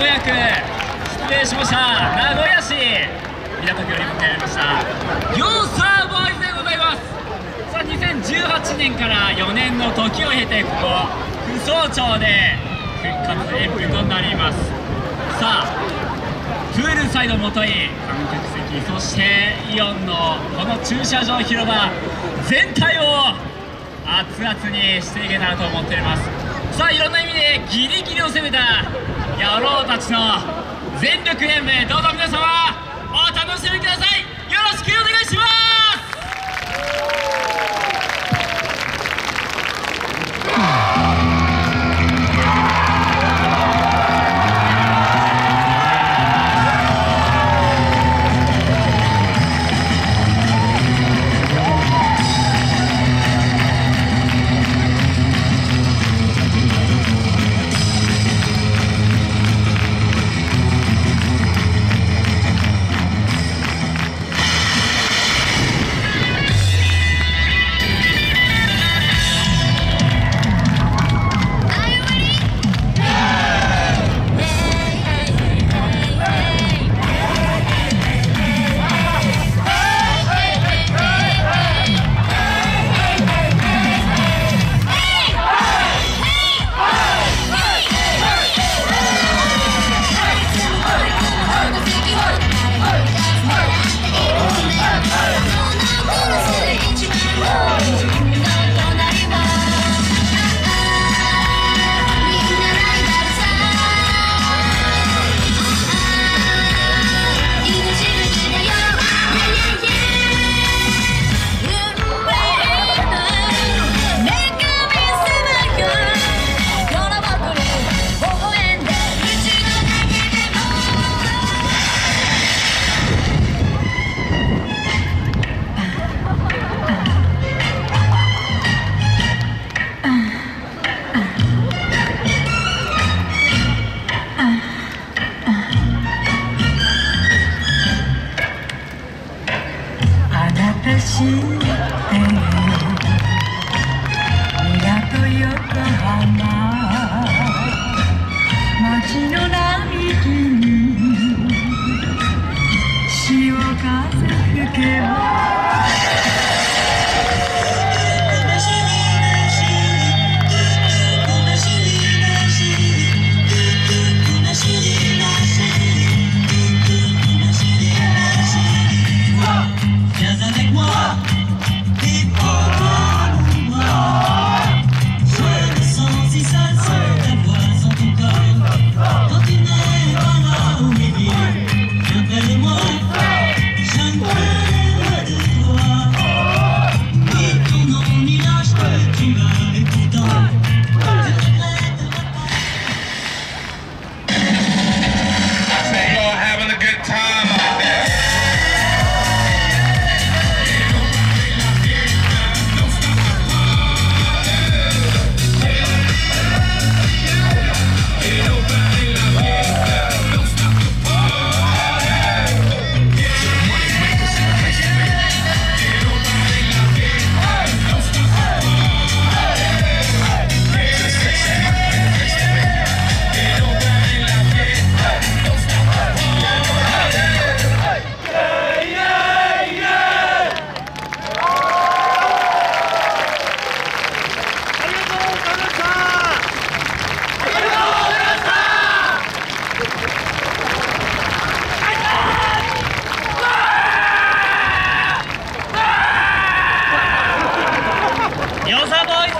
古屋区失礼しました名古屋市港区より迎えられましたヨーサーボーイズでございますさあ2018年から4年の時を経てここ府総町で復活演舞となりますさあプールサイドもとい観客席そしてイオンのこの駐車場広場全体を熱々にしていけたらと思っておりますさあいろんな意味でギリギリを攻めた野郎たちの全力演命どうぞ皆様お楽しみください。よろしくお願いします。ヨーサ